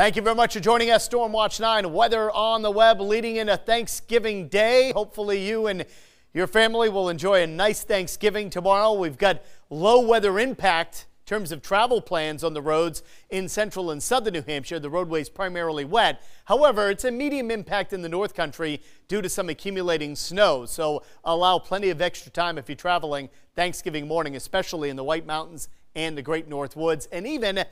Thank you very much for joining us. Stormwatch 9 weather on the web leading into a Thanksgiving Day. Hopefully, you and your family will enjoy a nice Thanksgiving tomorrow. We've got low weather impact in terms of travel plans on the roads in central and southern New Hampshire. The roadway is primarily wet. However, it's a medium impact in the North Country due to some accumulating snow. So allow plenty of extra time if you're traveling Thanksgiving morning, especially in the White Mountains and the Great North Woods, and even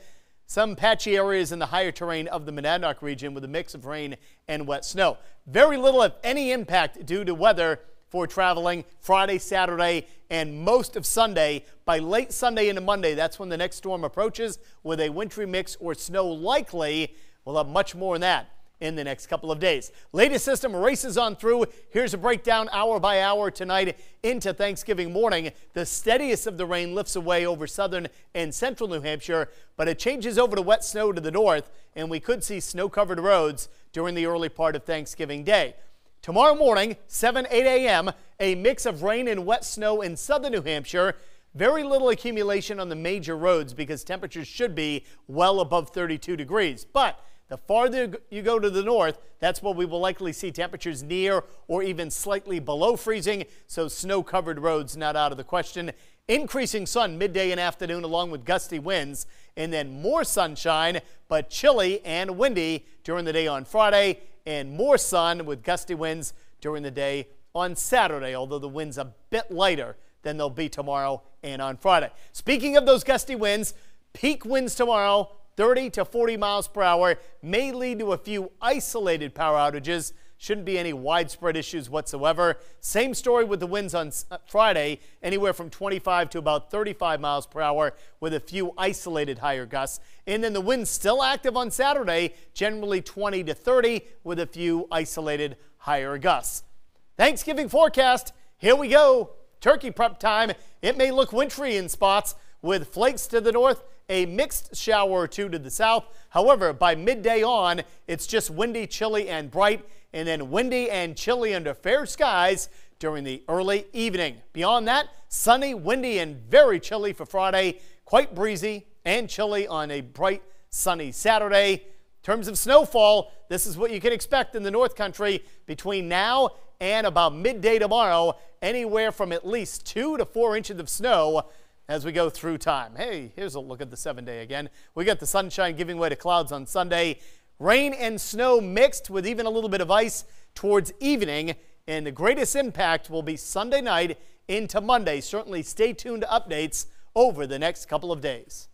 some patchy areas in the higher terrain of the Monadnock region with a mix of rain and wet snow. Very little, if any, impact due to weather for traveling Friday, Saturday, and most of Sunday. By late Sunday into Monday, that's when the next storm approaches with a wintry mix or snow likely. We'll have much more on that in the next couple of days. Latest system races on through. Here's a breakdown hour by hour tonight into Thanksgiving morning. The steadiest of the rain lifts away over southern and central New Hampshire, but it changes over to wet snow to the north, and we could see snow covered roads during the early part of Thanksgiving Day. Tomorrow morning, 7 8 a.m., a mix of rain and wet snow in southern New Hampshire. Very little accumulation on the major roads because temperatures should be well above 32 degrees. But the farther you go to the north, that's where we will likely see temperatures near or even slightly below freezing, so snow covered roads not out of the question. Increasing sun midday and afternoon, along with gusty winds, and then more sunshine, but chilly and windy during the day on Friday, and more sun with gusty winds during the day on Saturday, although the winds a bit lighter than they'll be tomorrow and on Friday. Speaking of those gusty winds, peak winds tomorrow 30 to 40 miles per hour may lead to a few isolated power outages. Shouldn't be any widespread issues whatsoever. Same story with the winds on uh, Friday, anywhere from 25 to about 35 miles per hour with a few isolated higher gusts. And then the winds still active on Saturday, generally 20 to 30 with a few isolated higher gusts. Thanksgiving forecast. Here we go. Turkey prep time. It may look wintry in spots with flakes to the north a mixed shower or two to the south. However, by midday on, it's just windy, chilly, and bright, and then windy and chilly under fair skies during the early evening. Beyond that, sunny, windy, and very chilly for Friday. Quite breezy and chilly on a bright, sunny Saturday. In terms of snowfall, this is what you can expect in the North Country between now and about midday tomorrow, anywhere from at least two to four inches of snow as we go through time. Hey, here's a look at the seven day again. We got the sunshine giving way to clouds on Sunday. Rain and snow mixed with even a little bit of ice towards evening. And the greatest impact will be Sunday night into Monday. Certainly stay tuned to updates over the next couple of days.